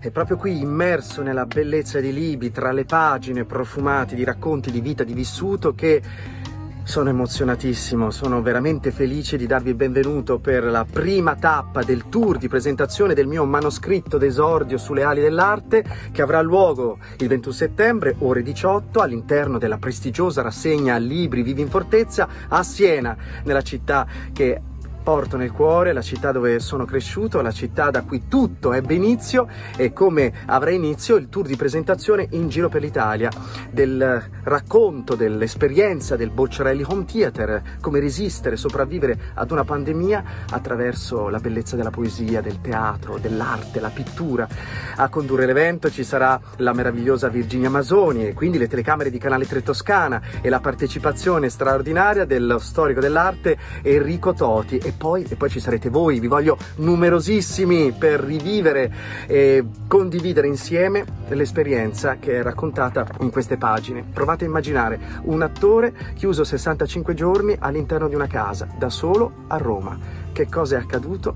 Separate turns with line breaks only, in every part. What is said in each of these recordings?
E proprio qui, immerso nella bellezza di Libi, tra le pagine profumate di racconti di vita, di vissuto, che sono emozionatissimo, sono veramente felice di darvi il benvenuto per la prima tappa del tour di presentazione del mio manoscritto d'esordio sulle ali dell'arte che avrà luogo il 21 settembre, ore 18, all'interno della prestigiosa rassegna Libri Vivi in Fortezza a Siena, nella città che porto nel cuore, la città dove sono cresciuto, la città da cui tutto ebbe inizio e come avrà inizio il tour di presentazione in giro per l'Italia del racconto dell'esperienza del Bocciarelli Home Theater, come resistere, sopravvivere ad una pandemia attraverso la bellezza della poesia, del teatro, dell'arte, la pittura. A condurre l'evento ci sarà la meravigliosa Virginia Masoni e quindi le telecamere di Canale 3 Toscana e la partecipazione straordinaria dello storico dell'arte Enrico Toti e poi, e poi ci sarete voi, vi voglio numerosissimi per rivivere e condividere insieme l'esperienza che è raccontata in queste pagine. Provate a immaginare un attore chiuso 65 giorni all'interno di una casa, da solo a Roma. Che cosa è accaduto?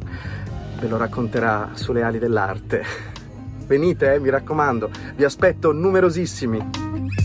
Ve lo racconterà sulle ali dell'arte. Venite, eh, mi raccomando, vi aspetto numerosissimi.